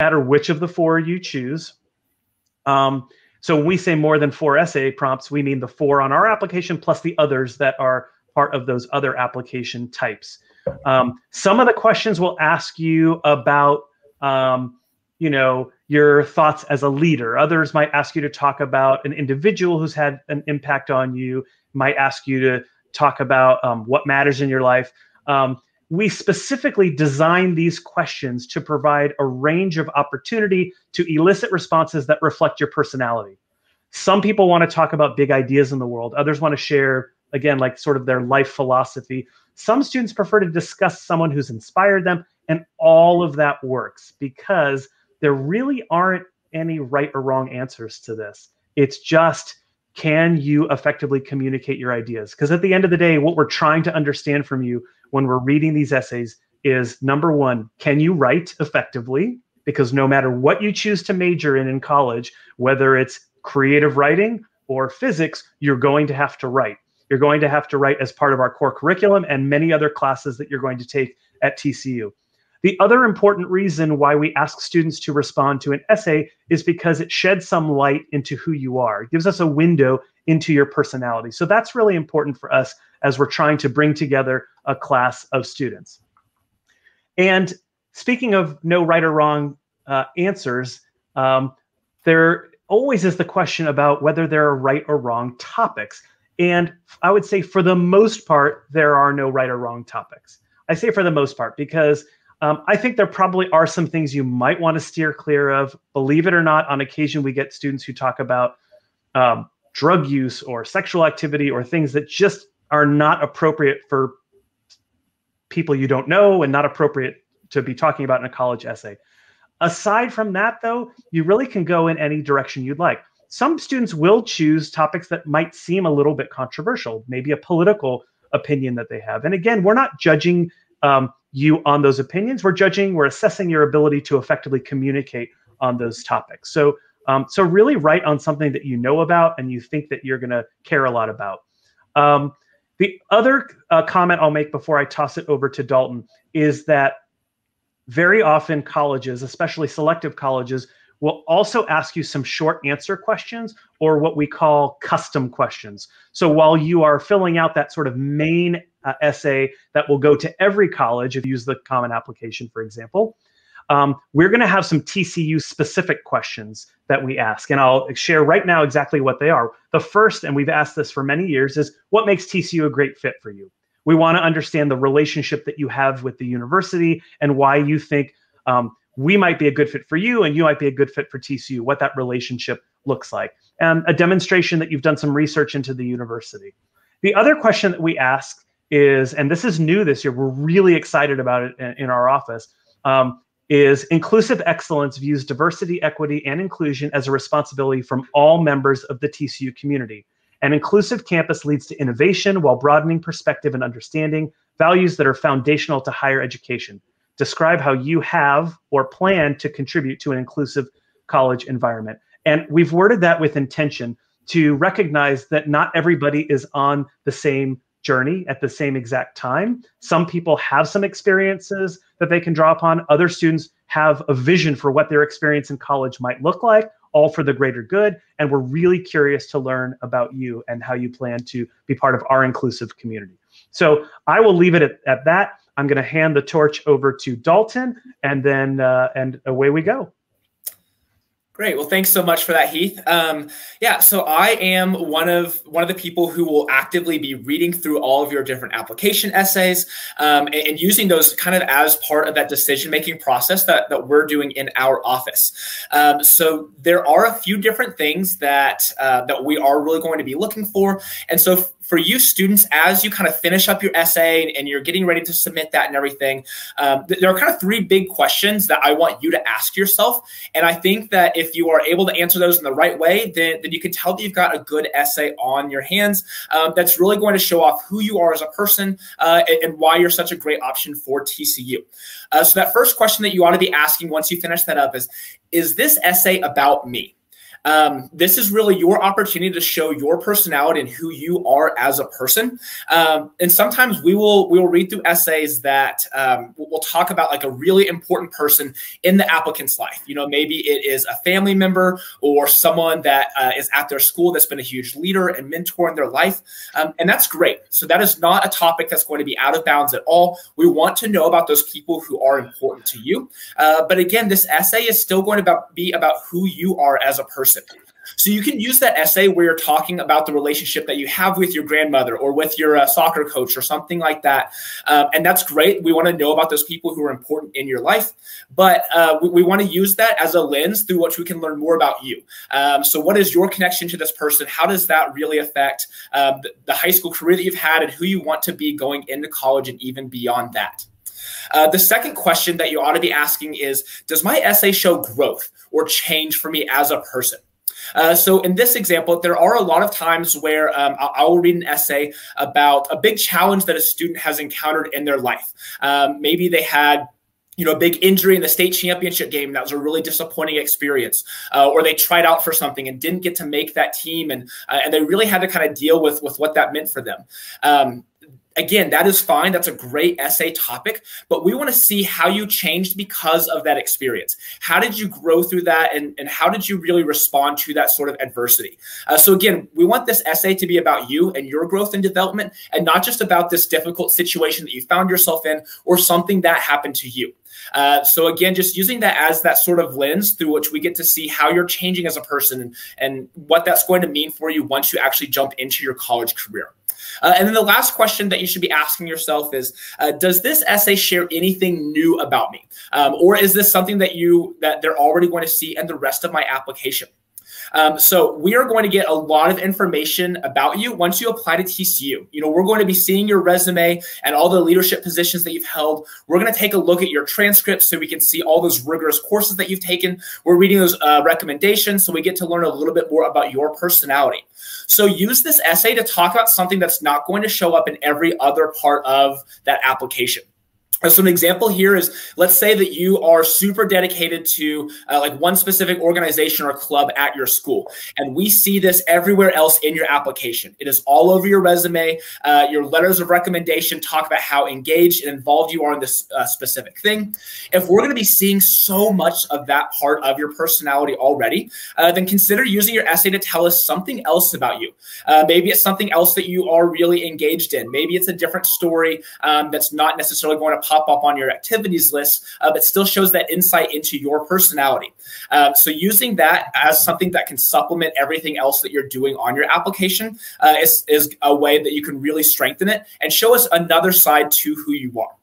matter which of the four you choose. Um, so when we say more than four essay prompts, we mean the four on our application plus the others that are part of those other application types. Um, some of the questions will ask you about, um, you know, your thoughts as a leader. Others might ask you to talk about an individual who's had an impact on you. Might ask you to talk about um, what matters in your life. We specifically designed these questions to provide a range of opportunity to elicit responses that reflect your personality. Some people want to talk about big ideas in the world. Others want to share, again, like sort of their life philosophy. Some students prefer to discuss someone who's inspired them, and all of that works because there really aren't any right or wrong answers to this. It's just can you effectively communicate your ideas? Because at the end of the day, what we're trying to understand from you when we're reading these essays is number one, can you write effectively? Because no matter what you choose to major in in college, whether it's creative writing or physics, you're going to have to write. You're going to have to write as part of our core curriculum and many other classes that you're going to take at TCU. The other important reason why we ask students to respond to an essay is because it sheds some light into who you are. It gives us a window into your personality. So that's really important for us as we're trying to bring together a class of students. And speaking of no right or wrong uh, answers, um, there always is the question about whether there are right or wrong topics. And I would say for the most part, there are no right or wrong topics. I say for the most part because um, I think there probably are some things you might want to steer clear of. Believe it or not, on occasion we get students who talk about um, drug use or sexual activity or things that just are not appropriate for people you don't know and not appropriate to be talking about in a college essay. Aside from that, though, you really can go in any direction you'd like. Some students will choose topics that might seem a little bit controversial, maybe a political opinion that they have. And again, we're not judging um, you on those opinions. We're judging, we're assessing your ability to effectively communicate on those topics. So, um, so really write on something that you know about and you think that you're going to care a lot about. Um, the other uh, comment I'll make before I toss it over to Dalton is that very often colleges, especially selective colleges, will also ask you some short answer questions or what we call custom questions. So while you are filling out that sort of main uh, essay that will go to every college, if you use the Common Application, for example, um, we're going to have some TCU specific questions that we ask. And I'll share right now exactly what they are. The first, and we've asked this for many years, is what makes TCU a great fit for you? We want to understand the relationship that you have with the university and why you think um, we might be a good fit for you and you might be a good fit for TCU, what that relationship looks like, and a demonstration that you've done some research into the university. The other question that we ask is, and this is new this year, we're really excited about it in, in our office, um, is inclusive excellence views diversity, equity, and inclusion as a responsibility from all members of the TCU community. An inclusive campus leads to innovation while broadening perspective and understanding, values that are foundational to higher education. Describe how you have or plan to contribute to an inclusive college environment. And we've worded that with intention to recognize that not everybody is on the same journey at the same exact time. Some people have some experiences that they can draw upon. Other students have a vision for what their experience in college might look like, all for the greater good. And we're really curious to learn about you and how you plan to be part of our inclusive community. So I will leave it at, at that. I'm going to hand the torch over to Dalton, and then uh, and away we go. Great. Well, thanks so much for that, Heath. Um, yeah, so I am one of one of the people who will actively be reading through all of your different application essays um, and, and, using those kind of as part of that decision making process that, that we're doing in our office. Um, so there are a few different things that uh, that we are really going to be looking for, and so for you students, as you kind of finish up your essay and you're getting ready to submit that and everything, um, there are kind of three big questions that I want you to ask yourself. And I think that if you are able to answer those in the right way, then, then you can tell that you've got a good essay on your hands um, that's really going to show off who you are as a person uh, and, and, why you're such a great option for TCU. Uh, so that first question that you ought to be asking once you finish that up is, is this essay about me? Um, this is really your opportunity to show your personality and who you are as a person. Um, and sometimes we will we will read through essays that um, we'll talk about like a really important person in the applicant's life. You know, maybe it is a family member or someone that uh, is at their school that's been a huge leader and mentor in their life, um, and that's great. So that is not a topic that's going to be out of bounds at all. We want to know about those people who are important to you. Uh, but again, this essay is still going to be about who you are as a person. So you can use that essay where you're talking about the relationship that you have with your grandmother or with your uh, soccer coach or something like that. Um, and that's great. We want to know about those people who are important in your life, but uh, we, we want to use that as a lens through which we can learn more about you. Um, so what is your connection to this person? How does that really affect um, the, the high school career that you've had and who you want to be going into college and even beyond that? Uh, the second question that you ought to be asking is Does my essay show growth or change for me as a person? Uh, so in this example, there are a lot of times where um, I, I will read an essay about a big challenge that a student has encountered in their life. Um, maybe they had you know, a big injury in the state championship game. That was a really disappointing experience. Uh, or they tried out for something and didn't get to make that team, and uh, and they really had to kind of deal with with what that meant for them. Um, again, that is fine. That's a great essay topic, but we want to see how you changed because of that experience. How did you grow through that, and, and how did you really respond to that sort of adversity? Uh, so, again, we want this essay to be about you and your growth and development, and not just about this difficult situation that you found yourself in or something that happened to you. Uh, so again, just using that as that sort of lens through which we get to see how you're changing as a person and, and what that's going to mean for you once you actually jump into your college career. Uh, and then the last question that you should be asking yourself is, uh, does this essay share anything new about me? Um, or is this something that you that they're already going to see in the rest of my application? Um, so we are going to get a lot of information about you once you apply to TCU. You know, we're going to be seeing your resume and all the leadership positions that you've held. We're going to take a look at your transcripts so we can see all those rigorous courses that you've taken. We're reading those uh, recommendations so we get to learn a little bit more about your personality. So use this essay to talk about something that's not going to show up in every other part of that application. So an example here is let's say that you are super dedicated to uh, like one specific organization or club at your school and we see this everywhere else in your application. It is all over your resume. Uh, your letters of recommendation talk about how engaged and involved you are in this uh, specific thing. If we're going to be seeing so much of that part of your personality already uh, then consider using your essay to tell us something else about you. Uh, maybe it's something else that you are really engaged in. Maybe it's a different story um, that's not necessarily going to pop up on your activities list, uh, but still shows that insight into your personality. Um, so using that as something that can supplement everything else that you're doing on your application uh, is, is a way that you can really strengthen it and show us another side to who you are.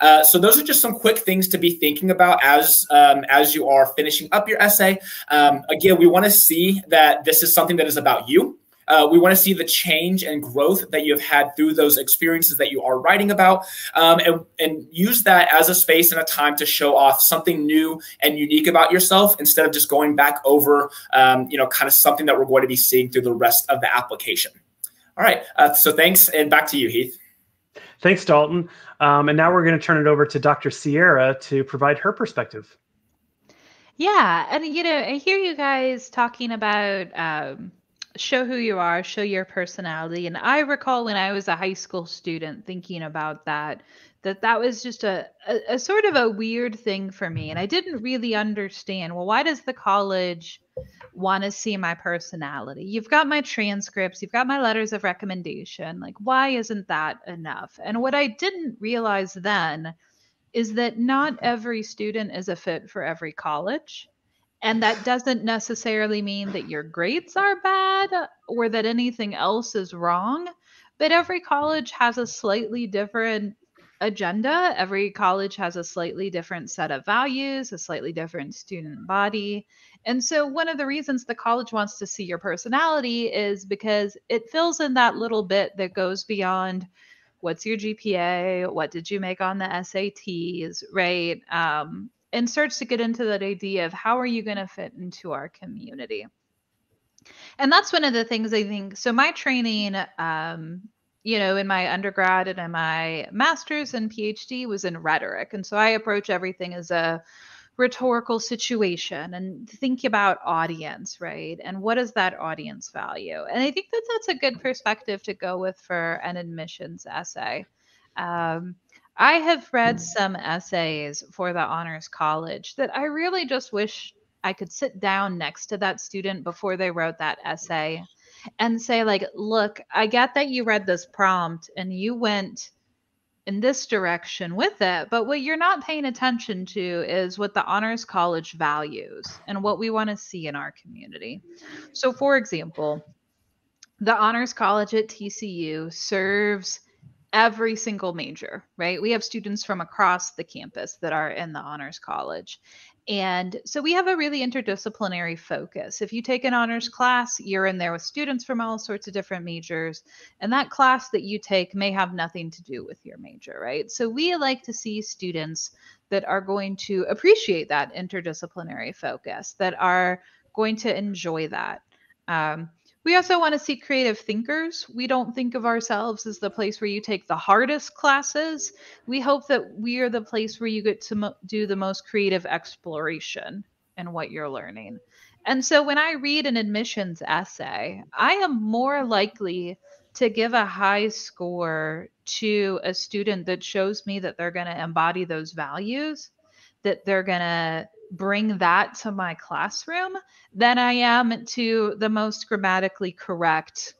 Uh, so those are just some quick things to be thinking about as um, as you are finishing up your essay. Um, again, we want to see that this is something that is about you. Uh, we want to see the change and growth that you have had through those experiences that you are writing about, um, and, and use that as a space and a time to show off something new and unique about yourself instead of just going back over, um, you know, kind of something that we're going to be seeing through the rest of the application. All right. Uh, so thanks, and back to you, Heath. Thanks, Dalton. Um, and now we're going to turn it over to Dr. Sierra to provide her perspective. Yeah, and you know, I hear you guys talking about um, show who you are, show your personality. And I recall when I was a high school student thinking about that, that that was just a, a, a, sort of a weird thing for me. And I didn't really understand, well, why does the college want to see my personality? You've got my transcripts, you've got my letters of recommendation. Like, why isn't that enough? And what I didn't realize then is that not every student is a fit for every college. And that doesn't necessarily mean that your grades are bad or that anything else is wrong, but every college has a slightly different agenda. Every college has a slightly different set of values, a slightly different student body. And so, one of the reasons the college wants to see your personality is because it fills in that little bit that goes beyond what's your GPA, what did you make on the SATs, right? Um, and starts to get into that idea of how are you going to fit into our community and that's one of the things i think so my training um, you know in my undergrad and in my master's and phd was in rhetoric and so i approach everything as a rhetorical situation and think about audience, right? And what is that audience value? And I think that that's a good perspective to go with for an admissions essay. Um, I have read mm-hmm. some essays for the Honors College that I really just wish I could sit down next to that student before they wrote that essay and say, like, look, I get that you read this prompt and you went in this direction with it. But what you're not paying attention to is what the Honors College values and what we want to see in our community. So, for example, the Honors College at TCU serves every single major, right? We have students from across the campus that are in the Honors College. And so we have a really interdisciplinary focus. If you take an honors class, you're in there with students from all sorts of different majors, and that class that you take may have nothing to do with your major, right? So we like to see students that are going to appreciate that interdisciplinary focus, that are going to enjoy that. Um, we also want to see creative thinkers. We don't think of ourselves as the place where you take the hardest classes. We hope that we are the place where you get to mo- do the most creative exploration in what you're learning. And so when I read an admissions essay, I am more likely to give a high score to a student that shows me that they're going to embody those values, that they're going to bring that to my classroom than I am to the most grammatically correct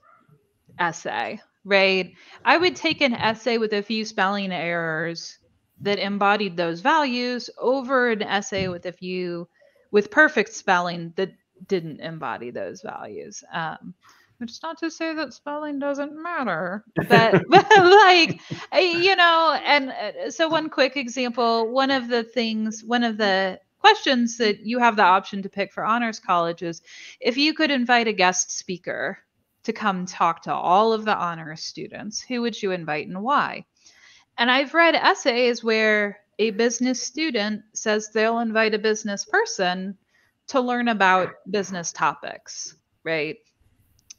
essay, right? I would take an essay with a few spelling errors that embodied those values over an essay with a few with perfect spelling that didn't embody those values. Um, it's not to say that spelling doesn't matter, but, but like you know, and uh, so one quick example. One of the things, one of the questions that you have the option to pick for honors colleges if you could invite a guest speaker to come talk to all of the honors students who would you invite and why? And i've read essays where a business student says they'll invite a business person to learn about business topics right?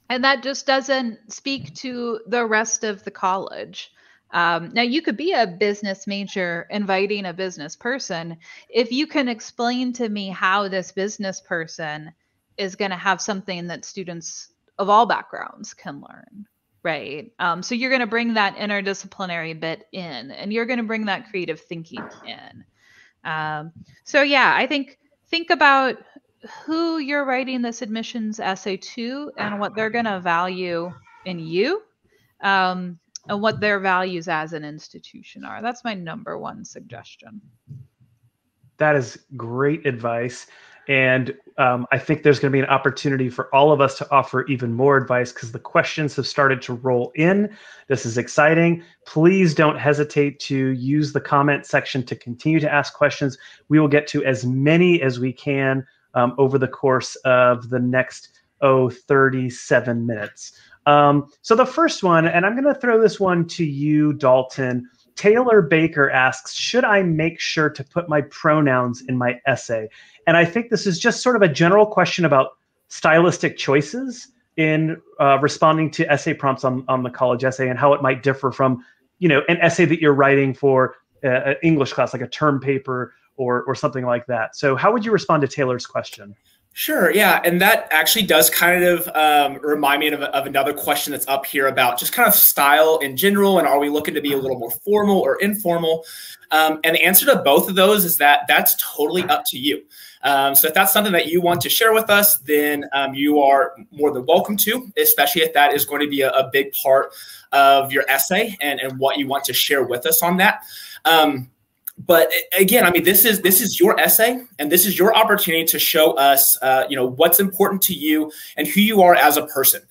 And that just doesn't speak to the rest of the college um, now, you could be a business major inviting a business person. If you can explain to me how this business person is going to have something that students of all backgrounds can learn, right? Um, so you're going to bring that interdisciplinary bit in and you're going to bring that creative thinking in. Um, so, yeah, I think think about who you're writing this admissions essay to and what they're going to value in you. Um, and what their values as an institution are. That's my number one suggestion. That is great advice. And um, I think there's going to be an opportunity for all of us to offer even more advice because the questions have started to roll in. This is exciting. Please don't hesitate to use the comment section to continue to ask questions. We will get to as many as we can um, over the course of the next, oh, 37 minutes. Um, so the first one, and I'm going to throw this one to you, Dalton. Taylor Baker asks, should I make sure to put my pronouns in my essay? And I think this is just sort of a general question about stylistic choices in uh, responding to essay prompts on, on the college essay and how it might differ from, you know, an essay that you're writing for uh, an English class, like a term paper or, or something like that. So how would you respond to Taylor's question? Sure. Yeah. And that actually does kind of um, remind me of, of, another question that's up here about just kind of style in general. And are we looking to be a little more formal or informal? Um, and the answer to both of those is that that's totally up to you. Um, so if that's something that you want to share with us, then um, you are more than welcome to, especially if that is going to be a, a big part of your essay and, and what you want to share with us on that. Um, but again, I mean, this is this is your essay, and this is your opportunity to show us, uh, you know, what's important to you and who you are as a person.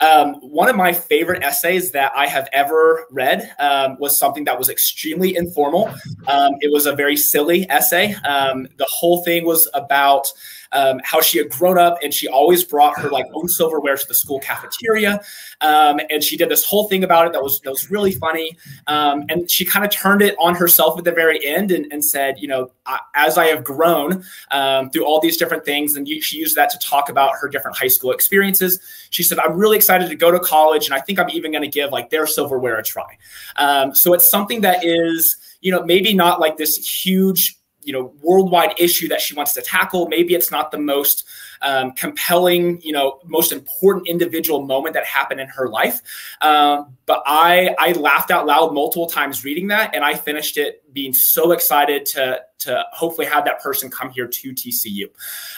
Um, one of my favorite essays that I have ever read um, was something that was extremely informal. Um, it was a very silly essay. Um, the whole thing was about um, how she had grown up and she always brought her like own silverware to the school cafeteria. Um, and she did this whole thing about it that was that was really funny. Um, and she kind of turned it on herself at the very end and, and said, you know, I, as I have grown um, through all these different things, and you, she used that to talk about her different high school experiences. She said, I'm really excited to go to college, and I think I'm even going to give like their silverware a try. Um, so it's something that is, you know, maybe not like this huge you know worldwide issue that she wants to tackle. Maybe it's not the most um, compelling you know most important individual moment that happened in her life. Um, but i i laughed out loud multiple times reading that and i finished it being so excited to to hopefully have that person come here to tcu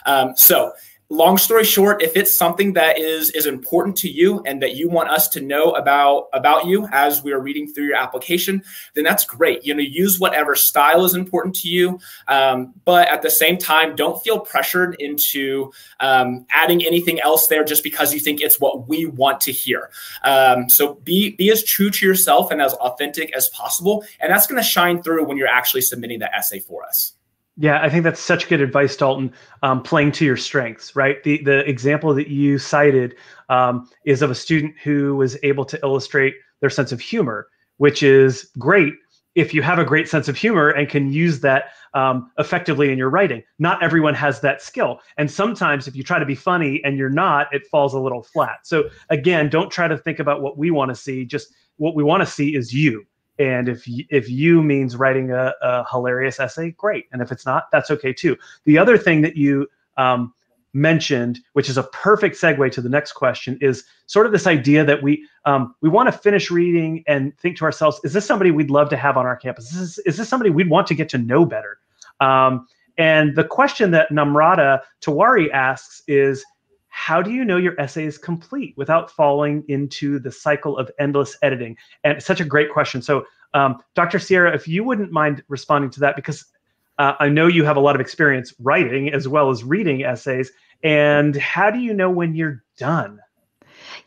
um, so long story short if it's something that is is important to you and that you want us to know about about you as we are reading through your application then that's great. You know use whatever style is important to you. Um, but at the same time don't feel pressured into um, adding anything else there just because you think it's what we want to hear. Um, so be be as true to yourself and as authentic as possible. And that's going to shine through when you're actually submitting the essay for us yeah, I think that's such good advice, Dalton. Um, playing to your strengths, right? The the example that you cited um, is of a student who was able to illustrate their sense of humor, which is great if you have a great sense of humor and can use that um, effectively in your writing. Not everyone has that skill, and sometimes if you try to be funny and you're not, it falls a little flat. So again, don't try to think about what we want to see. Just what we want to see is you and if you, if you means writing a, a, hilarious essay, great. And if it's not, that's okay too. The other thing that you um, mentioned, which is a perfect segue to the next question, is sort of this idea that we um, we want to finish reading and think to ourselves, is this somebody we'd love to have on our campus? Is this, is this somebody we'd want to get to know better? Um, and the question that Namrata Tawari asks is, how do you know your essay is complete without falling into the cycle of endless editing? And such a great question. So, um, Dr. Sierra, if you wouldn't mind responding to that, because uh, I know you have a lot of experience writing as well as reading essays. And how do you know when you're done?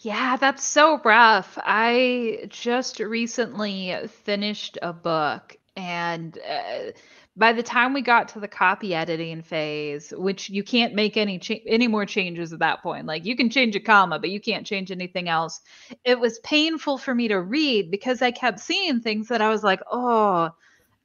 Yeah, that's so rough. I just recently finished a book and. Uh, by the time we got to the copy editing phase, which you can't make any cha- any more changes at that point. Like you can change a comma, but you can't change anything else. It was painful for me to read because I kept seeing things that I was like, "Oh,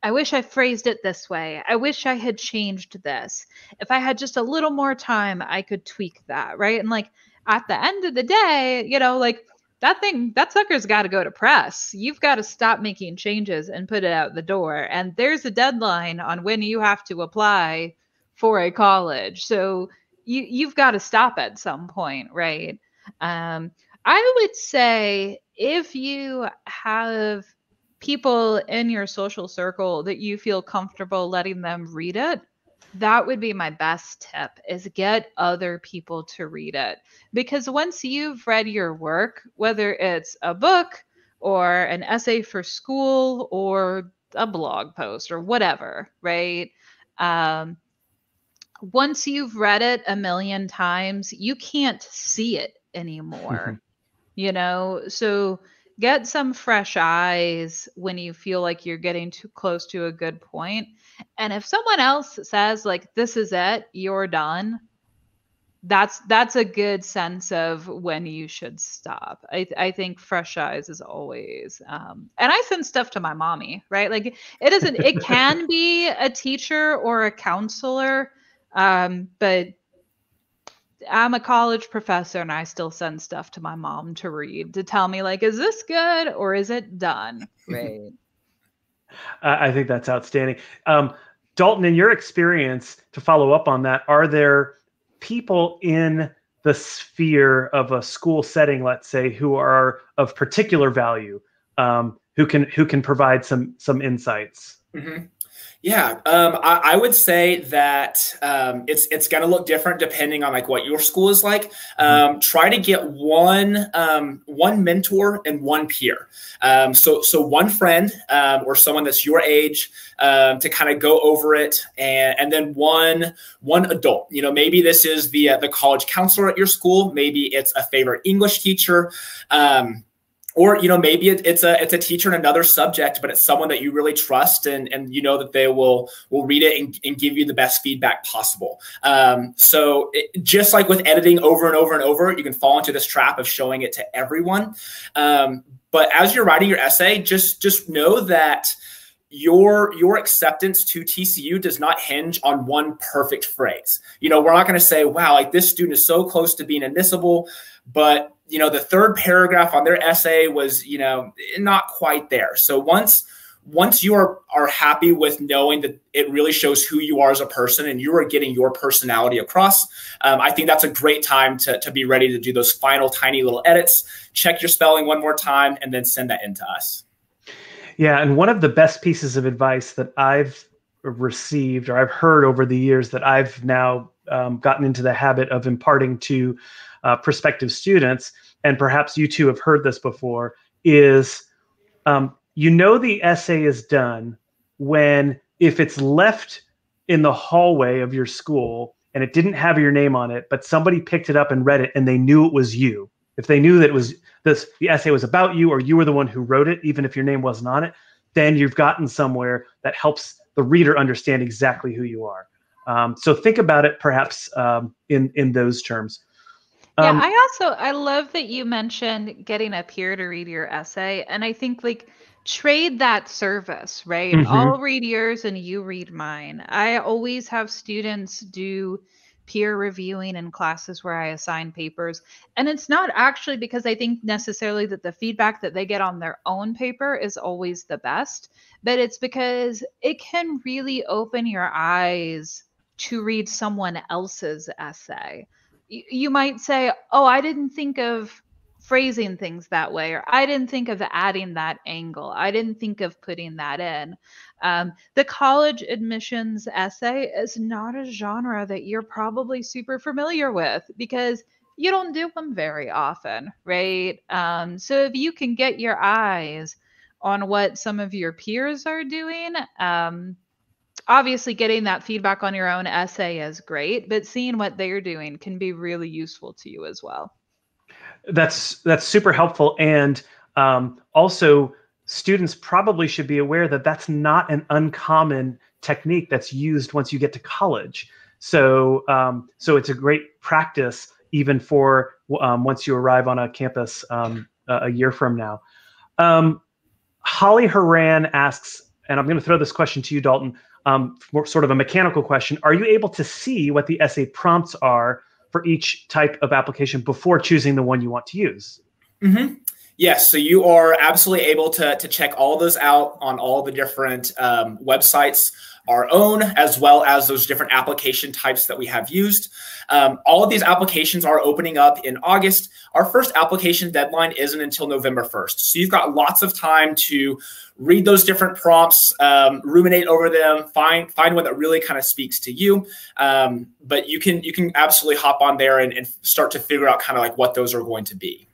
I wish I phrased it this way. I wish I had changed this. If I had just a little more time, I could tweak that." Right? And like at the end of the day, you know, like that thing that sucker's got to go to press. You've got to stop making changes and put it out the door. And there's a deadline on when you have to apply for a college. So you you've got to stop at some point right? Um, i would say if you have people in your social circle that you feel comfortable letting them read it that would be my best tip is get other people to read it. Because once you've read your work whether it's a book or an essay for school or a blog post or whatever right? Um, once you've read it a million times you can't see it anymore you know? So get some fresh eyes when you feel like you're getting too close to a good point and if someone else says like this is it, you're done, that's that's a good sense of when you should stop. I I think fresh eyes is always. Um, and I send stuff to my mommy, right? Like it isn't. It can be a teacher or a counselor, um, but I'm a college professor and I still send stuff to my mom to read to tell me like, is this good or is it done? Right. I think that's outstanding. Um, Dalton, in your experience, to follow up on that, are there people in the sphere of a school setting, let's say, who are of particular value, um, who can who can provide some some insights? Mm-hmm. Yeah, um, I, I, would say that um, it's it's going to look different depending on like what your school is like. Mm-hmm. Um, try to get one um, one mentor and one peer. Um, so so one friend um, or someone that's your age to kind of go over it, and and then one one adult. You know, maybe this is the uh, the college counselor at your school. Maybe it's a favorite English teacher. Or you know maybe it, it's a it's a teacher in another subject but it's someone that you really trust and and you know that they will will read it and, and give you the best feedback possible. Um, so it, just like with editing over and over and over you can fall into this trap of showing it to everyone. Um, but as you're writing your essay just just know that your your acceptance to TCU does not hinge on one perfect phrase. You know, we're not going to say, "Wow, like this student is so close to being admissible," but you know, the third paragraph on their essay was, you know, not quite there. So once once you are are happy with knowing that it really shows who you are as a person and you are getting your personality across, um, I think that's a great time to, to be ready to do those final tiny little edits, check your spelling one more time, and then send that in to us. Yeah, and one of the best pieces of advice that I've received or I've heard over the years that I've now um, gotten into the habit of imparting to uh, prospective students, and perhaps you two have heard this before, is um, you know the essay is done when if it's left in the hallway of your school and it didn't have your name on it, but somebody picked it up and read it and they knew it was you. If they knew that it was this the essay was about you or you were the one who wrote it, even if your name wasn't on it, then you've gotten somewhere that helps the reader understand exactly who you are. Um, so think about it perhaps um, in in those terms. Um, yeah, I also I love that you mentioned getting a peer to read your essay, and I think like trade that service, right? Mm-hmm. I'll read yours and you read mine. I always have students do peer reviewing in classes where I assign papers. And it's not actually because I think necessarily that the feedback that they get on their own paper is always the best, but it's because it can really open your eyes to read someone else's essay. You, might say, Oh, I didn't think of phrasing things that way or i didn't think of adding that angle i didn't think of putting that in um, the college admissions essay is not a genre that you're probably super familiar with because you don't do them very often right? Um, so if you can get your eyes on what some of your peers are doing um, obviously getting that feedback on your own essay is great but seeing what they're doing can be really useful to you as well. That's that's super helpful, and um, also students probably should be aware that that's not an uncommon technique that's used once you get to college. So um, so it's a great practice even for um, once you arrive on a campus um, a year from now. Um, Holly Haran asks, and I'm going to throw this question to you, Dalton. Um, sort of a mechanical question. Are you able to see what the essay prompts are for each type of application before choosing the one you want to use. Mm-hmm. Yes, so you are absolutely able to, to check all those out on all the different um, websites, our own, as well as those different application types that we have used. Um, all of these applications are opening up in August. Our first application deadline isn't until November 1st. So you've got lots of time to read those different prompts, um, ruminate over them, find find one that really kind of speaks to you. Um, but you can you can absolutely hop on there and, and start to figure out kind of like what those are going to be.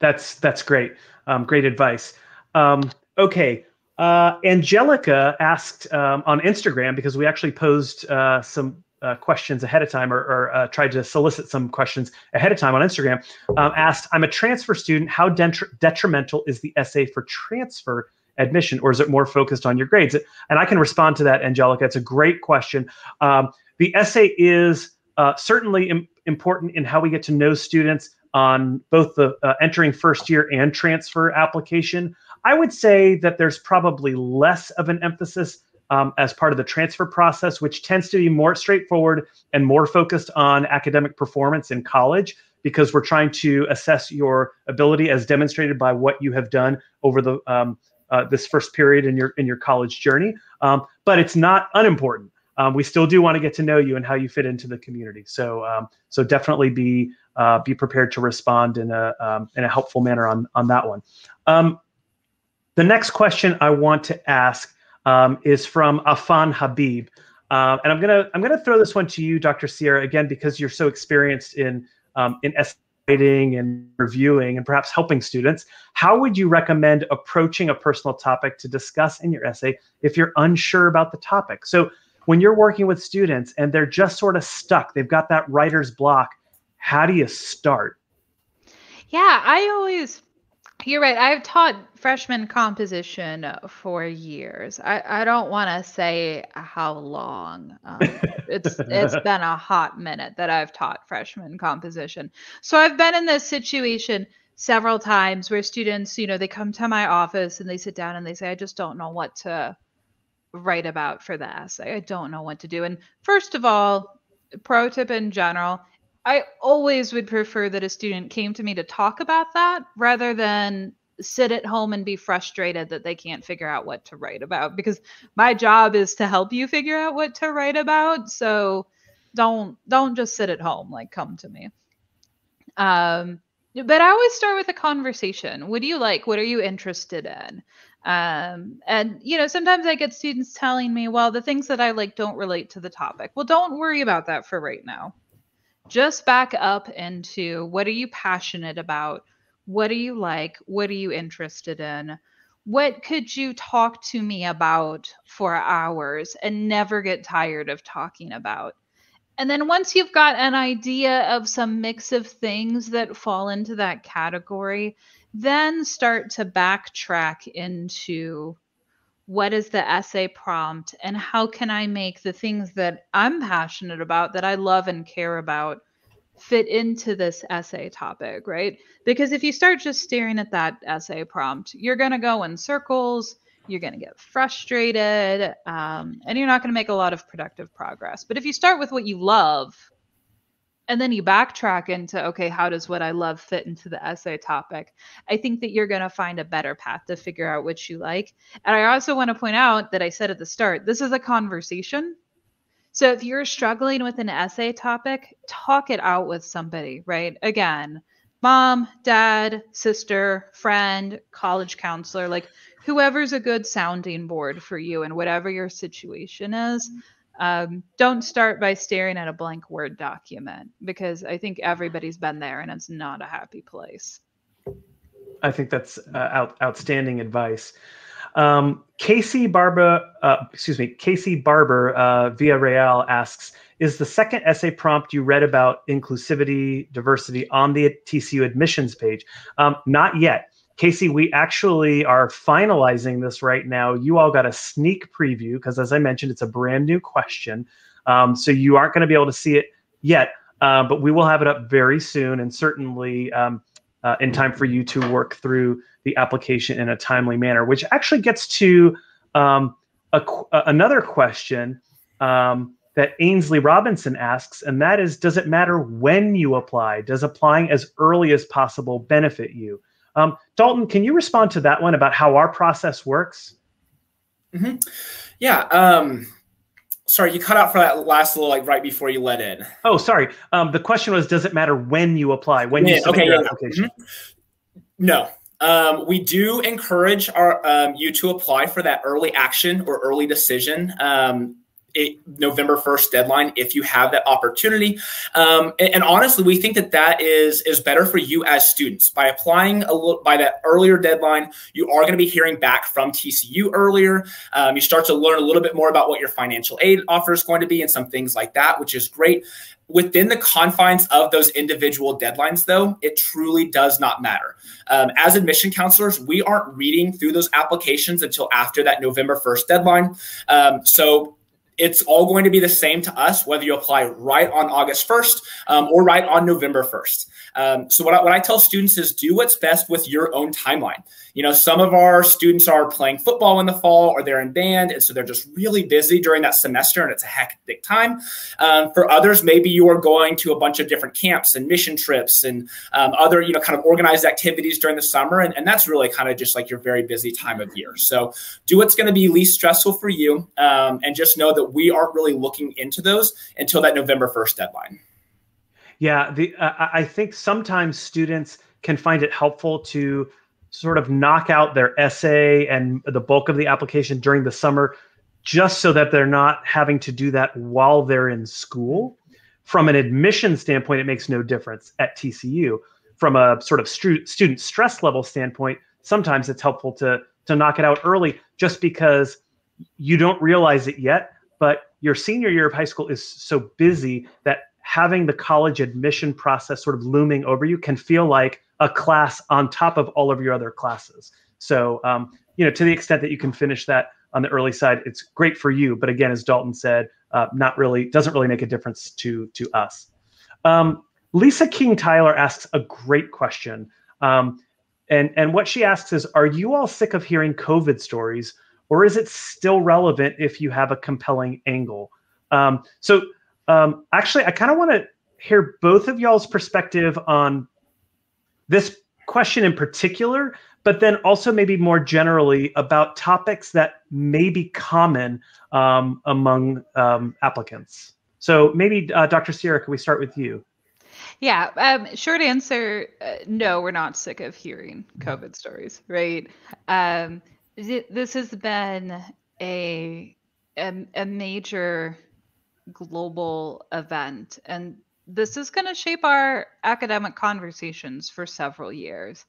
That's that's great. Um, great advice. Um, okay. Uh, Angelica asked um, on Instagram because we actually posed uh, some uh, questions ahead of time or, or uh, tried to solicit some questions ahead of time on Instagram, um, asked, I'm a transfer student. How detrimental is the essay for transfer admission, or is it more focused on your grades? And I can respond to that, Angelica. It's a great question. Um, the essay is uh, certainly Im- important in how we get to know students on both the uh, entering first year and transfer application. I would say that there's probably less of an emphasis um, as part of the transfer process, which tends to be more straightforward and more focused on academic performance in college because we're trying to assess your ability as demonstrated by what you have done over the um, uh, this first period in your in your college journey. Um, but it's not unimportant. Um, we still do want to get to know you and how you fit into the community. So um, so definitely be uh, be prepared to respond in a um, in a helpful manner on on that one. the next question I want to ask um, is from Afan Habib. Uh, and I'm gonna I'm gonna throw this one to you, Dr. Sierra, again because you're so experienced in um, in writing and reviewing and perhaps helping students. How would you recommend approaching a personal topic to discuss in your essay if you're unsure about the topic? So when you're working with students and they're just sort of stuck, they've got that writer's block. How do you start? Yeah, I always you're right. I've taught freshman composition for years. I, I don't want to say how long. Um, it's it's been a hot minute that I've taught freshman composition. So I've been in this situation several times where students, you know, they come to my office and they sit down and they say, I just don't know what to write about for the essay. I don't know what to do. And first of all, pro tip in general, I always would prefer that a student came to me to talk about that rather than sit at home and be frustrated that they can't figure out what to write about because my job is to help you figure out what to write about. So don't don't just sit at home like come to me. Um but I always start with a conversation. What do you like? What are you interested in? Um, and you know, sometimes I get students telling me, well, the things that I like don't relate to the topic. Well, don't worry about that for right now. Just back up into what are you passionate about? What do you like? What are you interested in? What could you talk to me about for hours and never get tired of talking about? And then once you've got an idea of some mix of things that fall into that category, then start to backtrack into what is the essay prompt and how can I make the things that I'm passionate about, that I love and care about, fit into this essay topic, right? Because if you start just staring at that essay prompt, you're going to go in circles you're going to get frustrated um, and you're not going to make a lot of productive progress but if you start with what you love and then you backtrack into okay how does what i love fit into the essay topic? I think that you're going to find a better path to figure out what you like. And i also want to point out that i said at the start this is a conversation. So if you're struggling with an essay topic talk it out with somebody right? Again mom dad sister friend college counselor like whoever's a good sounding board for you and whatever your situation is. Um, don't start by staring at a blank Word document because I think everybody's been there and it's not a happy place. I think that's uh, out, outstanding advice. Um, Casey Barber, uh, excuse me, Casey Barber uh, via Real asks, is the second essay prompt you read about inclusivity, diversity on the TCU admissions page? Um, not yet. Casey, we actually are finalizing this right now. You all got a sneak preview because, as I mentioned, it's a brand new question. Um, so you aren't going to be able to see it yet, uh, but we will have it up very soon and certainly um, uh, in time for you to work through the application in a timely manner, which actually gets to um, a, another question um, that Ainsley Robinson asks, and that is Does it matter when you apply? Does applying as early as possible benefit you? Um, Dalton, can you respond to that one about how our process works? Mm-hmm. Yeah. Um, sorry, you cut out for that last little, like right before you let in. Oh, sorry. Um, the question was, does it matter when you apply? When yeah, you submit okay, your yeah, application? Mm-hmm. No. Um, we do encourage our um, you to apply for that early action or early decision. Um, it, November 1st deadline if you have that opportunity. Um, and, and, honestly, we think that that is is better for you as students by applying a little by that earlier deadline. You are going to be hearing back from TCU earlier. Um, you start to learn a little bit more about what your financial aid offer is going to be and some things like that, which is great. Within the confines of those individual deadlines, though, it truly does not matter. Um, as admission counselors, we aren't reading through those applications until after that November 1st deadline. Um, so it's all going to be the same to us, whether you apply right on August 1st um, or right on November 1st. Um, so what I, what I tell students is do what's best with your own timeline. You know, some of our students are playing football in the fall or they're in band, and so they're just really busy during that semester, and it's a hectic time. Um, for others, maybe you are going to a bunch of different camps and mission trips and um, other, you know, kind of organized activities during the summer, and, and that's really kind of just like your very busy time of year. So do what's going to be least stressful for you, um, and just know that we aren't really looking into those until that November first deadline. Yeah, the uh, I think sometimes students can find it helpful to sort of knock out their essay and the bulk of the application during the summer just so that they're not having to do that while they're in school. From an admission standpoint, it makes no difference at TCU. From a sort of stu- student stress level standpoint, sometimes it's helpful to to knock it out early just because you don't realize it yet, but your senior year of high school is so busy that having the college admission process sort of looming over you can feel like a class on top of all of your other classes. So, um, you know, to the extent that you can finish that on the early side, it's great for you. But again, as Dalton said, uh, not really doesn't really make a difference to to us. Um, Lisa King Tyler asks a great question, um, and and what she asks is, are you all sick of hearing COVID stories, or is it still relevant if you have a compelling angle? Um, so um, actually, I kind of want to hear both of y'all's perspective on this question in particular, but then also maybe more generally about topics that may be common um, among um, applicants. So maybe uh, Dr. Sierra, can we start with you? Yeah, um, short answer uh, no, we're not sick of hearing COVID stories, right? Um, th- this has been a, a, a major global event, and this is going to shape our academic conversations for several years.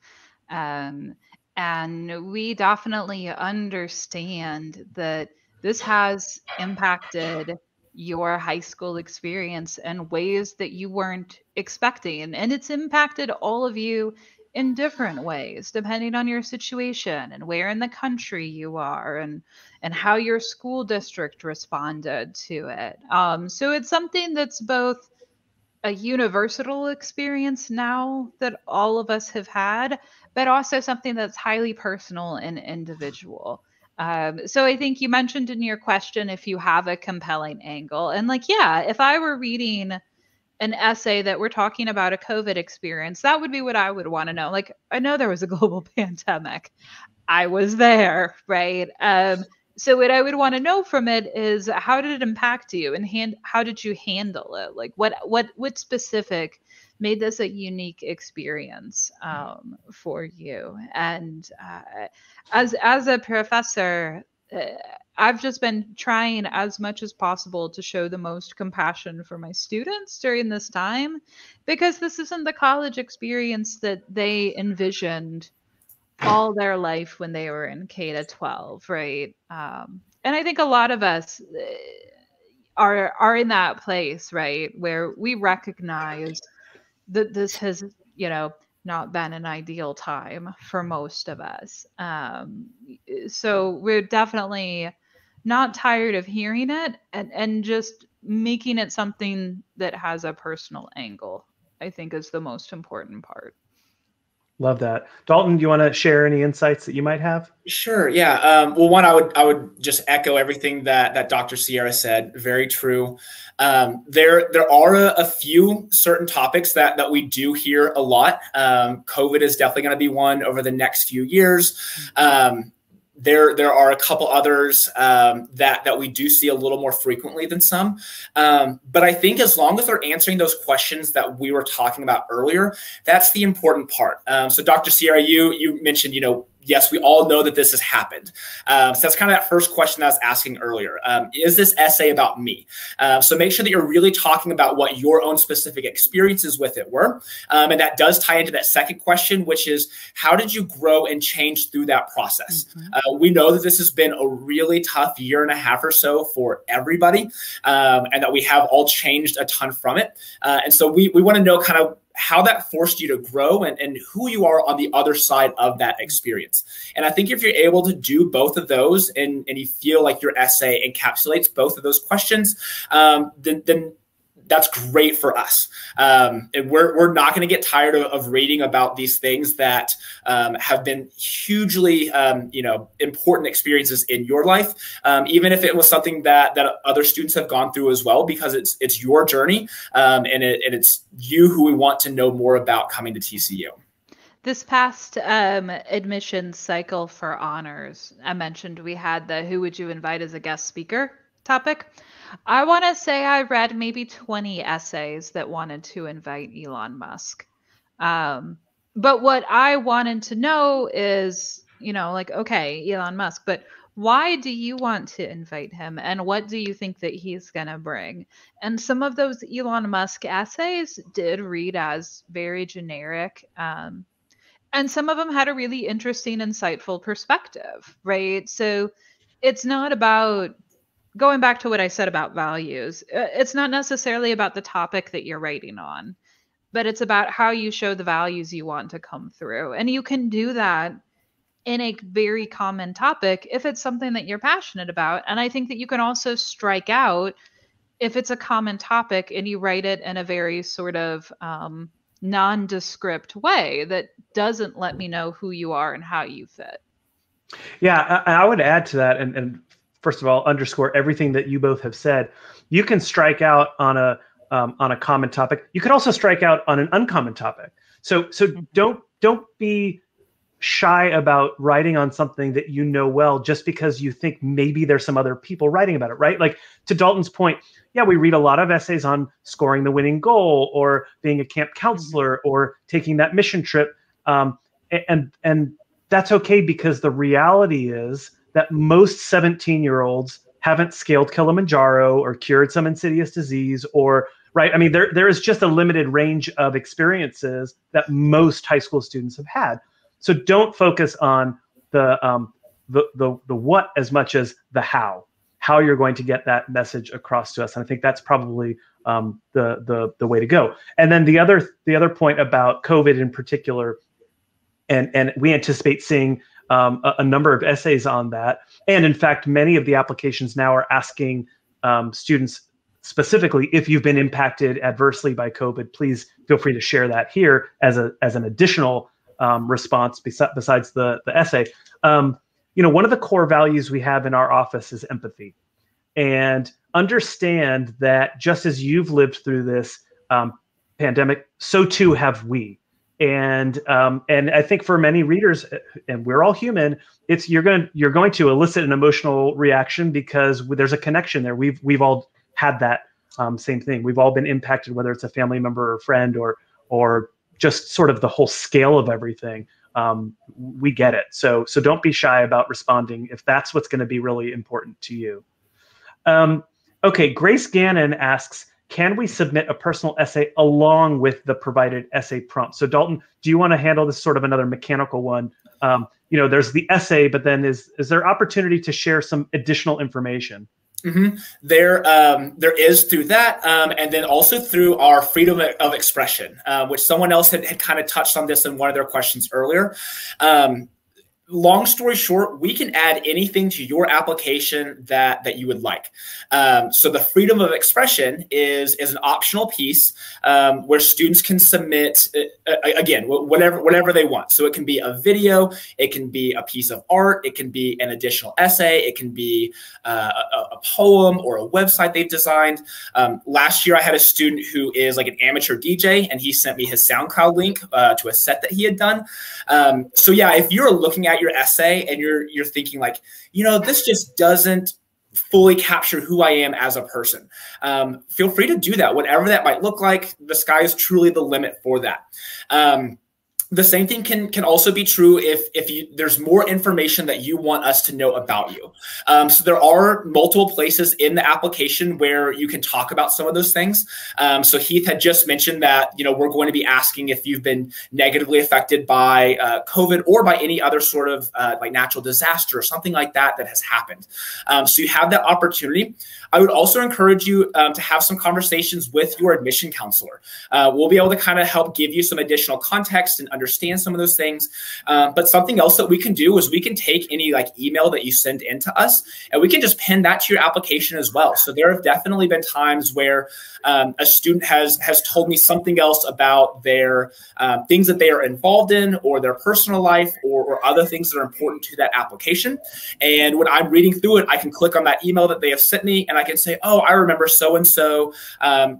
Um, and we definitely understand that this has impacted your high school experience in ways that you weren't expecting. And it's impacted all of you in different ways, depending on your situation and where in the country you are and and how your school district responded to it. Um, so it's something that's both a universal experience now that all of us have had, but also something that's highly personal and individual. Um, so I think you mentioned in your question if you have a compelling angle. And like, yeah, if I were reading an essay that we're talking about a COVID experience, that would be what I would want to know. Like, I know there was a global pandemic. I was there, right? Um, so what I would want to know from it is how did it impact you and hand, how did you handle it? Like what what what specific made this a unique experience um, for you. And uh, as as a professor, uh, I've just been trying as much as possible to show the most compassion for my students during this time, because this isn't the college experience that they envisioned all their life when they were in K to 12, right? Um, and I think a lot of us uh, are are in that place, right, where we recognize that this has, you know, not been an ideal time for most of us. Um, so we're definitely not tired of hearing it and, and just making it something that has a personal angle, I think is the most important part. Love that, Dalton. Do you want to share any insights that you might have? Sure. Yeah. Um, well, one, I would I would just echo everything that that Dr. Sierra said. Very true. Um, there there are a, a, few certain topics that that we do hear a lot. Um, COVID is definitely going to be one over the next few years. There there are a couple others um, that that we do see a little more frequently than some. Um, but i think as long as they're answering those questions that we were talking about earlier that's the important part. Um, so dr sierra you you mentioned you know yes, we all know that this has happened. Um, so that's kind of that first question I was asking earlier. Um, is this essay about me? Uh, so make sure that you're really talking about what your own specific experiences with it were. Um, and that does tie into that second question, which is how did you grow and change through that process? Mm -hmm. uh, we know that this has been a really tough year and a half or so for everybody, um, and that we have all changed a ton from it. Uh, and so we, we want to know kind of how that forced you to grow and, and who you are on the other side of that experience. And I think if you're able to do both of those and, and you feel like your essay encapsulates both of those questions, um, then, then that's great for us. Um, and we're, we're not going to get tired of, of, reading about these things that um, have been hugely, um, you know, important experiences in your life, um, even if it was something that that other students have gone through as well, because it's it's your journey um, and, it, and it's you who we want to know more about coming to TCU. This past um, admission cycle for honors, I mentioned we had the who would you invite as a guest speaker topic. I want to say I read maybe 20 essays that wanted to invite Elon Musk. Um, but what I wanted to know is, you know, like, okay, Elon Musk, but why do you want to invite him and what do you think that he's going to bring? And some of those Elon Musk essays did read as very generic. Um, and some of them had a really interesting, insightful perspective, right? So it's not about going back to what I said about values, uh, it's not necessarily about the topic that you're writing on, but it's about how you show the values you want to come through. And you can do that in a very common topic if it's something that you're passionate about. And I think that you can also strike out if it's a common topic and you write it in a very sort of um, nondescript way that doesn't let me know who you are and how you fit. Yeah, I, I would add to that, and, and first of all underscore everything that you both have said. You can strike out on a um, on a common topic. You can also strike out on an uncommon topic. So so mm-hmm. don't don't be shy about writing on something that you know well just because you think maybe there's some other people writing about it, right? Like to Dalton's point, yeah, we read a lot of essays on scoring the winning goal or being a camp counselor or taking that mission trip. Um, and and that's okay because the reality is that most 17 year olds haven't scaled Kilimanjaro or cured some insidious disease or right. I mean, there there is just a limited range of experiences that most high school students have had. So don't focus on the um, the, the the what as much as the how. How you're going to get that message across to us, and I think that's probably um, the the the way to go. And then the other the other point about COVID in particular, and and we anticipate seeing um, a, a, number of essays on that. And in fact, many of the applications now are asking um, students specifically if you've been impacted adversely by COVID. Please feel free to share that here as a as an additional um, response besi- besides the the essay. Um, you know, one of the core values we have in our office is empathy, and understand that just as you've lived through this um, pandemic, so too have we. And um, and I think for many readers, and we're all human, it's you're going you're going to elicit an emotional reaction because there's a connection there. We've we've all had that um, same thing. We've all been impacted, whether it's a family member or friend or or just sort of the whole scale of everything um, we get it so so don't be shy about responding if that's what's going to be really important to you um, okay grace gannon asks can we submit a personal essay along with the provided essay prompt so dalton do you want to handle this sort of another mechanical one um, you know there's the essay but then is is there opportunity to share some additional information Mm-hmm. There, um, there is through that, um, and then also through our freedom of expression, uh, which someone else had, had kind of touched on this in one of their questions earlier. Um, long story short, we can add anything to your application that that you would like. Um, so the freedom of expression is is an optional piece um, where students can submit uh, again whatever whatever they want. So it can be a video, it can be a piece of art, it can be an additional essay, it can be uh, a, a, poem or a website they've designed. Um, last year, I had a student who is like an amateur DJ, and he sent me his SoundCloud link uh, to a set that he had done. Um, so yeah, if you're looking at your essay and you're you're thinking like, you know, this just doesn't fully capture who I am as a person. Um, feel free to do that, whatever that might look like. The sky is truly the limit for that. Um, the same thing can can also be true if if you, there's more information that you want us to know about you. Um, so there are multiple places in the application where you can talk about some of those things. Um, so Heath had just mentioned that you know we're going to be asking if you've been negatively affected by uh, COVID or by any other sort of uh, like natural disaster or something like that that has happened. Um, so you have that opportunity. I would also encourage you um, to have some conversations with your admission counselor. Uh, we'll be able to kind of help give you some additional context and understand some of those things. Um, but something else that we can do is we can take any like email that you send in to us and we can just pin that to your application as well. So there have definitely been times where um, a student has has told me something else about their um, things that they are involved in or their personal life or, or other things that are important to that application. And when I'm reading through it, I can click on that email that they have sent me and can say, oh, I remember so and so,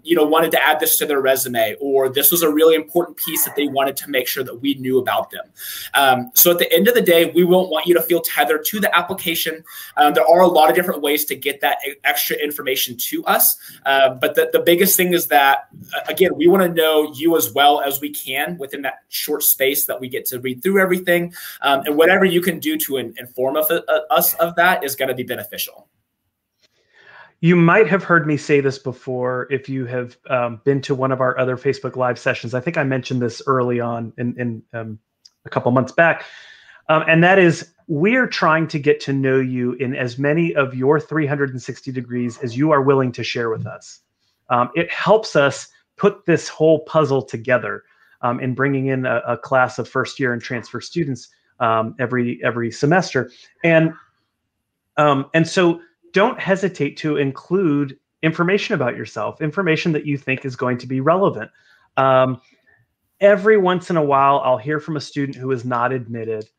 you know, wanted to add this to their resume, or this was a really important piece that they wanted to make sure that we knew about them. Um, so at the end of the day, we won't want you to feel tethered to the application. Um, there are a lot of different ways to get that extra information to us, uh, but the, the biggest thing is that again, we want to know you as well as we can within that short space that we get to read through everything, um, and whatever you can do to in, inform of, uh, us of that is going to be beneficial. You might have heard me say this before if you have um, been to one of our other Facebook Live sessions. I think I mentioned this early on in, in um, a couple months back. Um, and that is, we're trying to get to know you in as many of your 360 degrees as you are willing to share with us. Um, it helps us put this whole puzzle together um, in bringing in a, a, class of first year and transfer students um, every every semester. And and so don't hesitate to include information about yourself, information that you think is going to be relevant. Um, every once in a while, I'll hear from a student who is not admitted,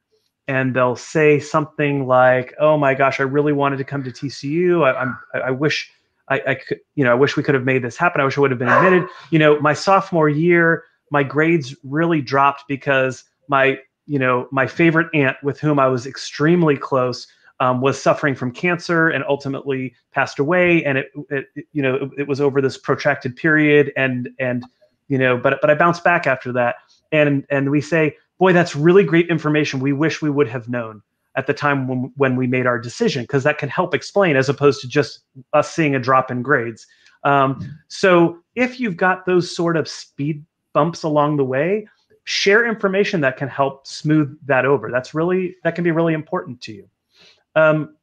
and they'll say something like, "Oh my gosh, I really wanted to come to TCU. I, am I, I wish I, I could, you know, I wish we could have made this happen. I wish I would have been admitted. You know, my sophomore year, my grades really dropped because my you know, my favorite aunt with whom I was extremely close um, was suffering from cancer and ultimately passed away. And it, it you know, it, it, was over this protracted period. And and you know, but but I bounced back after that. And and we say, boy, that's really great information. We wish we would have known at the time when, when we made our decision because that can help explain as opposed to just us seeing a drop in grades. Um, so if you've got those sort of speed bumps along the way, share information that can help smooth that over. That's really that can be really important to you. Um,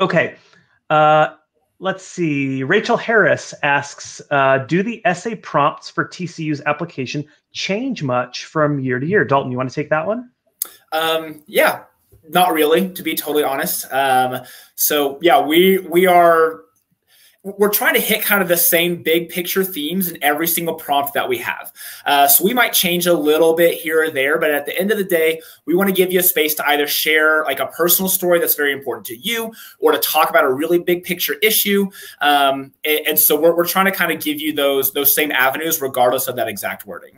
okay. Uh, let's see. Rachel Harris asks uh, Do the essay prompts for TCU's application change much from year to year? Dalton, you want to take that one? Um, yeah, not really, to be totally honest. Um, so, yeah, we, we are we're trying to hit kind of the same big picture themes in every single prompt that we have. Uh, so we might change a little bit here or there, but at the end of the day, we want to give you a space to either share like a personal story that's very important to you or to talk about a really big picture issue. Um, and, and, so we're, we're trying to kind of give you those, those same avenues regardless of that exact wording.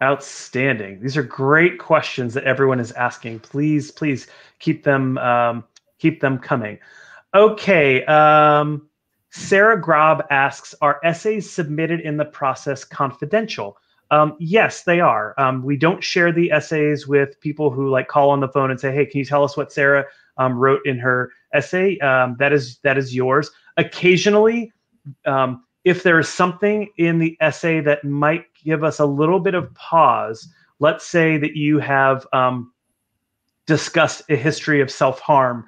Outstanding. These are great questions that everyone is asking. Please, please keep them um, keep them coming. Okay. Um, Sarah Grob asks Are essays submitted in the process confidential? Um, yes, they are. Um, we don't share the essays with people who like call on the phone and say, "Hey, can you tell us what Sarah um, wrote in her essay?" Um, that is that is yours. Occasionally, um, if there is something in the essay that might give us a little bit of pause, let's say that you have um, discussed a history of self harm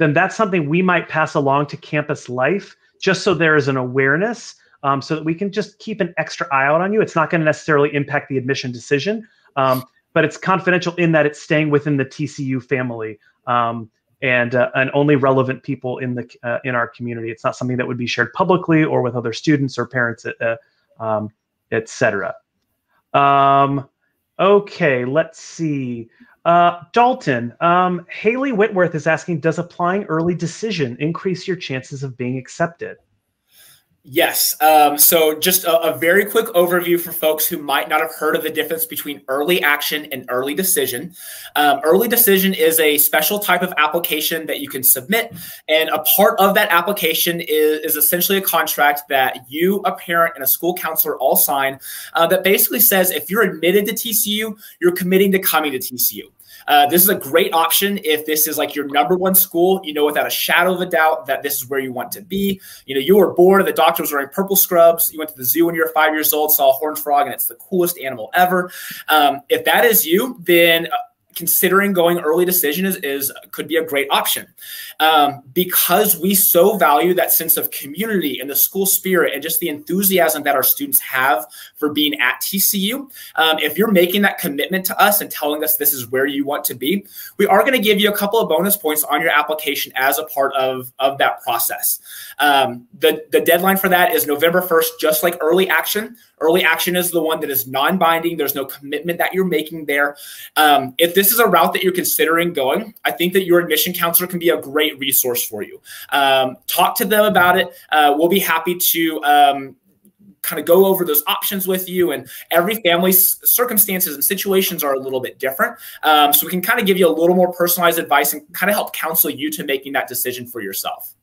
then that's something we might pass along to campus life just so there is an awareness um, so that we can just keep an extra eye out on you. It's not going to necessarily impact the admission decision, um, but it's confidential in that it's staying within the TCU family um, and uh, and only relevant people in the uh, in our community. It's not something that would be shared publicly or with other students or parents, uh, um, etc. Um, okay, let's see. Uh, Dalton, um, Haley Whitworth is asking Does applying early decision increase your chances of being accepted? Yes. Um, so, just a, a, very quick overview for folks who might not have heard of the difference between early action and early decision. Um, early decision is a special type of application that you can submit. And a part of that application is, is essentially a contract that you, a parent, and a school counselor all sign uh, that basically says if you're admitted to TCU, you're committing to coming to TCU. Uh, this is a great option if this is like your number one school. You know, without a shadow of a doubt that this is where you want to be. You know, you were bored and the doctor was wearing purple scrubs. You went to the zoo when you were five years old, saw a horned frog, and it's the coolest animal ever. Um, if that is you, then uh, considering going early decision is, is could be a great option um, because we so value that sense of community and the school spirit and just the enthusiasm that our students have for being at TCU. Um, if you're making that commitment to us and telling us this is where you want to be, we are going to give you a couple of bonus points on your application as a part of, of that process. Um, the, the deadline for that is November 1st, just like early action. Early action is the one that is non-binding. There's no commitment that you're making there. Um, if this is a route that you're considering going, I think that your admission counselor can be a great resource for you. Um, talk to them about it. Uh, we'll be happy to um, kind of go over those options with you. And every family's circumstances and situations are a little bit different. Um, so we can kind of give you a little more personalized advice and kind of help counsel you to making that decision for yourself.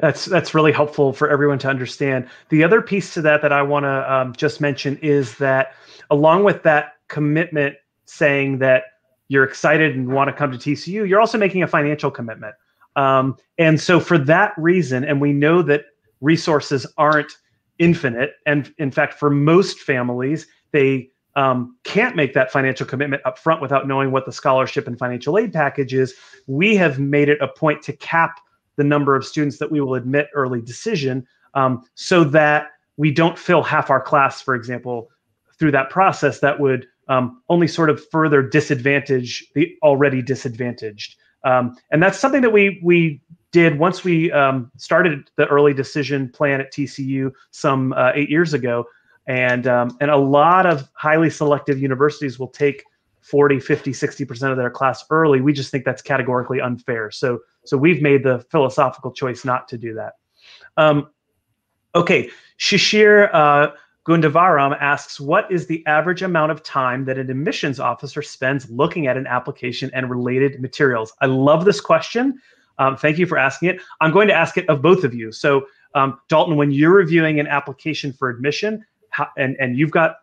That's that's really helpful for everyone to understand. The other piece to that that I want to um, just mention is that along with that commitment, saying that you're excited and want to come to TCU, you're also making a financial commitment. Um, and so for that reason, and we know that resources aren't infinite, and in fact, for most families, they um, can't make that financial commitment up front without knowing what the scholarship and financial aid package is. We have made it a point to cap the number of students that we will admit early decision um, so that we don't fill half our class, for example, through that process that would um, only sort of further disadvantage the already disadvantaged. Um, and that's something that we we did once we um, started the early decision plan at TCU some uh, eight years ago. And, um, and a lot of highly selective universities will take 40, 50, 60% of their class early. We just think that's categorically unfair. So, so we've made the philosophical choice not to do that. Um, okay, Shishir uh, Gundavaram asks, what is the average amount of time that an admissions officer spends looking at an application and related materials? I love this question. Um, thank you for asking it. I'm going to ask it of both of you. So, um, Dalton, when you're reviewing an application for admission, how, and and you've got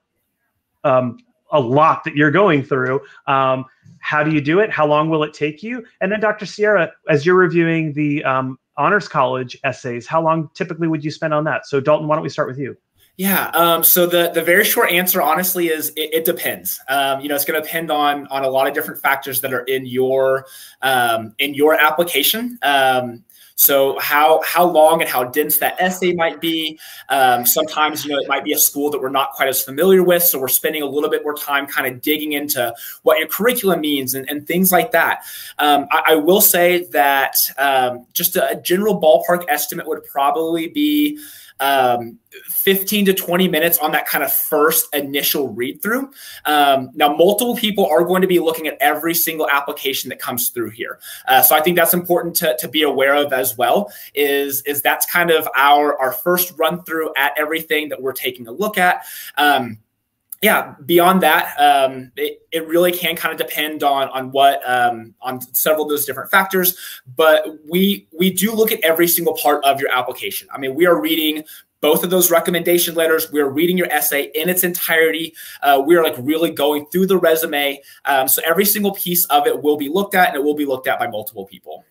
um, a lot that you're going through, um, how do you do it? How long will it take you? And then, Dr. Sierra, as you're reviewing the um, honors college essays, how long typically would you spend on that? So, Dalton, why don't we start with you? Yeah. Um, so the the very short answer, honestly, is it, it depends. Um, you know, it's going to depend on on a lot of different factors that are in your um, in your application. Um, so how how long and how dense that essay might be. Um, sometimes you know it might be a school that we're not quite as familiar with, so we're spending a little bit more time kind of digging into what your curriculum means and, and things like that. Um, I, I, will say that just a, a general ballpark estimate would probably be um, 15 to 20 minutes on that kind of first initial read through. Um, now, multiple people are going to be looking at every single application that comes through here. Uh, so I think that's important to, to be aware of as well is, is that's kind of our, our first run through at everything that we're taking a look at. Um, yeah, beyond that, um, it, it really can kind of depend on on what um, on several of those different factors. But we we do look at every single part of your application. I mean, we are reading both of those recommendation letters. We're reading your essay in its entirety. Uh, we're like really going through the resume. Um, so every single piece of it will be looked at, and it will be looked at by multiple people.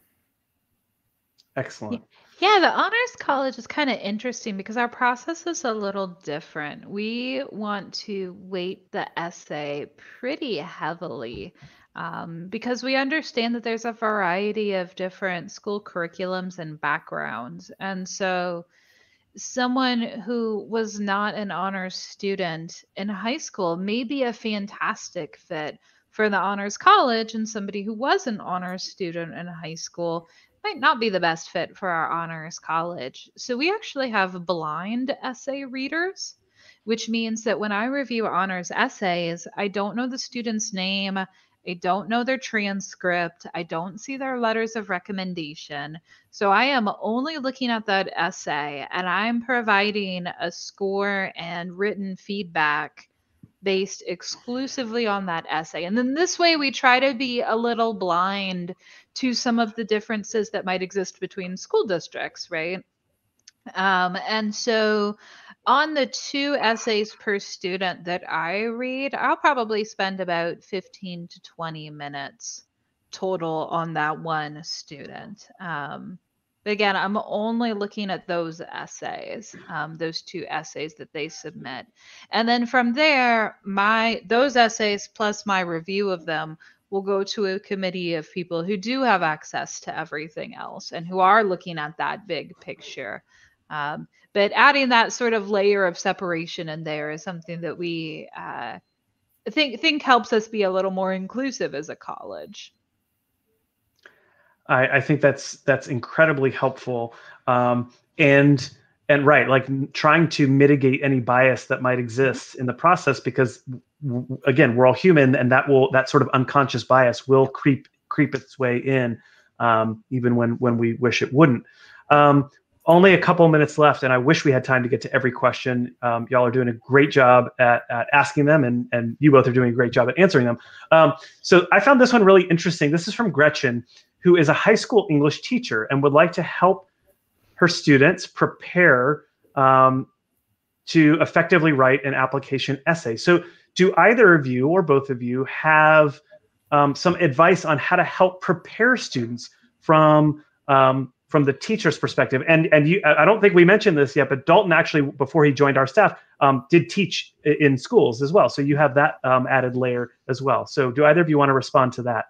Excellent. Yeah, the honors college is kind of interesting because our process is a little different. We want to weight the essay pretty heavily um, because we understand that there's a variety of different school curriculums and backgrounds. And so, someone who was not an honors student in high school may be a fantastic fit for the honors college, and somebody who was an honors student in high school might not be the best fit for our honors college. So we actually have blind essay readers, which means that when I review honors essays, I don't know the student's name. I don't know their transcript. I don't see their letters of recommendation. So I am only looking at that essay and I'm providing a score and written feedback based exclusively on that essay. And then this way we try to be a little blind to some of the differences that might exist between school districts, right? Um, and so on the two essays per student that I read, I'll probably spend about 15 to 20 minutes total on that one student. Um, but again, I'm only looking at those essays, um, those two essays that they submit, and then from there, my those essays plus my review of them will go to a committee of people who do have access to everything else and who are looking at that big picture. Um, but adding that sort of layer of separation in there is something that we uh, think think helps us be a little more inclusive as a college. I, I think that's that's incredibly helpful, um, and and right, like trying to mitigate any bias that might exist in the process, because again, we're all human, and that will that sort of unconscious bias will creep creep its way in, um, even when when we wish it wouldn't. Um, only a couple minutes left, and I wish we had time to get to every question. Um, y'all are doing a great job at, at, asking them, and and you both are doing a great job at answering them. Um, so I found this one really interesting. This is from Gretchen, who is a high school English teacher and would like to help her students prepare um, to effectively write an application essay. So do either of you or both of you have um, some advice on how to help prepare students from um, from the teacher's perspective? And and you, I don't think we mentioned this yet, but Dalton actually, before he joined our staff, um, did teach in schools as well. So you have that um, added layer as well. So do either of you want to respond to that?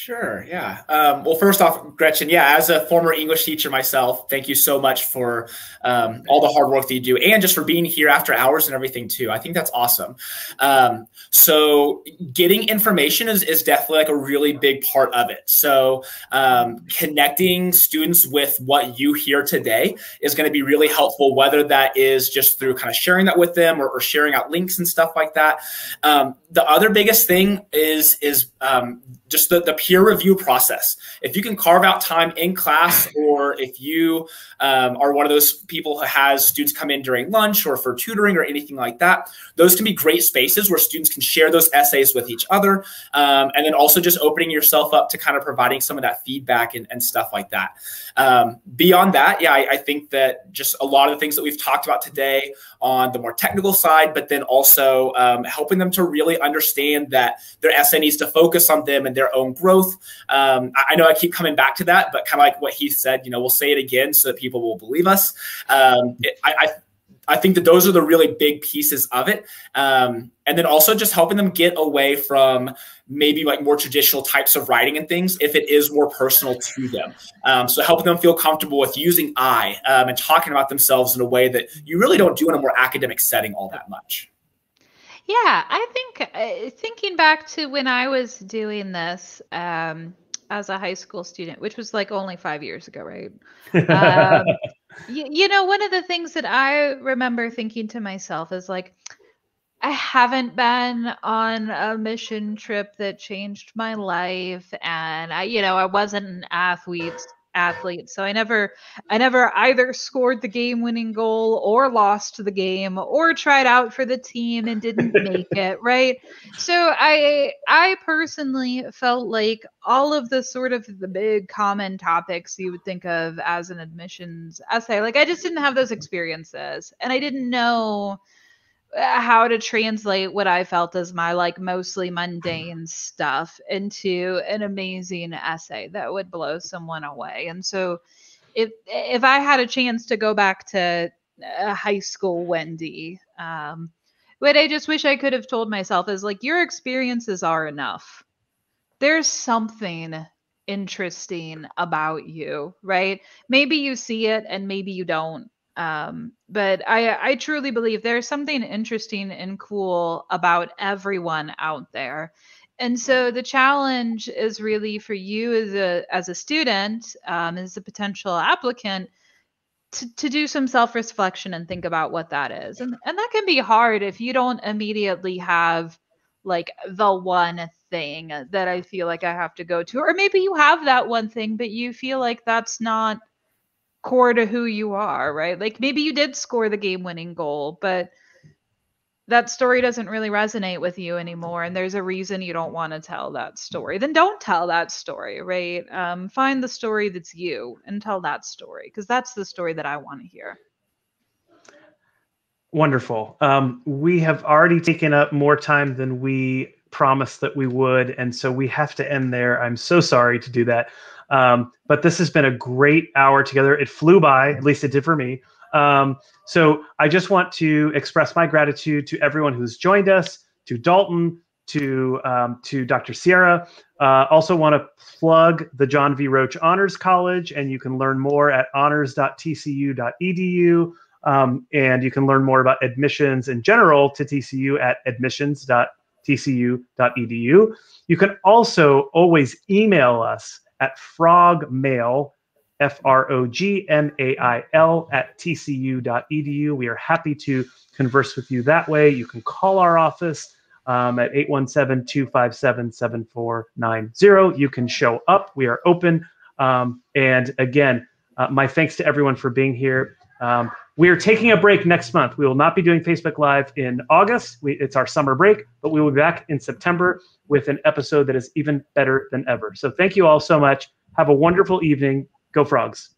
Sure. Yeah. Um, well, first off, Gretchen, yeah, as a former English teacher myself, thank you so much for um, all the hard work that you do and just for being here after hours and everything too. I think that's awesome. Um, so getting information is, is definitely like a really big part of it. So um, connecting students with what you hear today is going to be really helpful, whether that is just through kind of sharing that with them or, or sharing out links and stuff like that. Um, the other biggest thing is, is um, just the, the peer review process. If you can carve out time in class, or if you um, are one of those people who has students come in during lunch or for tutoring or anything like that, those can be great spaces where students can share those essays with each other. Um, and then also just opening yourself up to kind of providing some of that feedback and, and stuff like that. Um, beyond that, yeah, I, I think that just a lot of the things that we've talked about today on the more technical side, but then also um, helping them to really understand that their essay needs to focus on them and their own growth. Um, I, I, know I keep coming back to that, but kind of like what he said, you know, we'll say it again so that people will believe us. Um, it, I, I I think that those are the really big pieces of it. Um, and then also just helping them get away from maybe like more traditional types of writing and things if it is more personal to them. Um, so helping them feel comfortable with using I um, and talking about themselves in a way that you really don't do in a more academic setting all that much. Yeah, I think uh, thinking back to when I was doing this um, as a high school student, which was like only five years ago, right? Um, you, you know, one of the things that I remember thinking to myself is like, I haven't been on a mission trip that changed my life, and I, you know, I wasn't an athlete athlete. So I never I never either scored the game winning goal or lost the game or tried out for the team and didn't make it, right? So I I personally felt like all of the sort of the big common topics you would think of as an admissions essay, like I just didn't have those experiences and I didn't know how to translate what I felt as my like mostly mundane stuff into an amazing essay that would blow someone away. And so if if I had a chance to go back to a high school Wendi, um, what I just wish I could have told myself is like your experiences are enough. There's something interesting about you, right? Maybe you see it and maybe you don't. Um, but I, I truly believe there's something interesting and cool about everyone out there. And so the challenge is really for you as a as a student, um, as a potential applicant, to, to do some self-reflection and think about what that is. And and that can be hard if you don't immediately have like the one thing that I feel like I have to go to. Or maybe you have that one thing, but you feel like that's not core to who you are, right? Like maybe you did score the game winning goal, but that story doesn't really resonate with you anymore and there's a reason you don't want to tell that story. Then don't tell that story right? Um, find the story that's you and tell that story because that's the story that i want to hear. Wonderful. Um, we have already taken up more time than we promised that we would and so we have to end there. I'm so sorry to do that um, but this has been a great hour together. It flew by, at least it did for me. Um, so I just want to express my gratitude to everyone who's joined us, to Dalton, to um, to Dr. Sierra. Uh, also want to plug the John V. Roach Honors College, and you can learn more at honors.tcu.edu. Um, and you can learn more about admissions in general to TCU at admissions.tcu.edu. You can also always email us at frogmail, F R O G M A I L, at tcu.edu. We are happy to converse with you that way. You can call our office um, at 817 257 7490. You can show up. We are open. Um, and again, uh, my thanks to everyone for being here. Um, we are taking a break next month. We will not be doing Facebook Live in August. We, it's our summer break, but we will be back in September with an episode that is even better than ever. So thank you all so much. Have a wonderful evening. Go Frogs.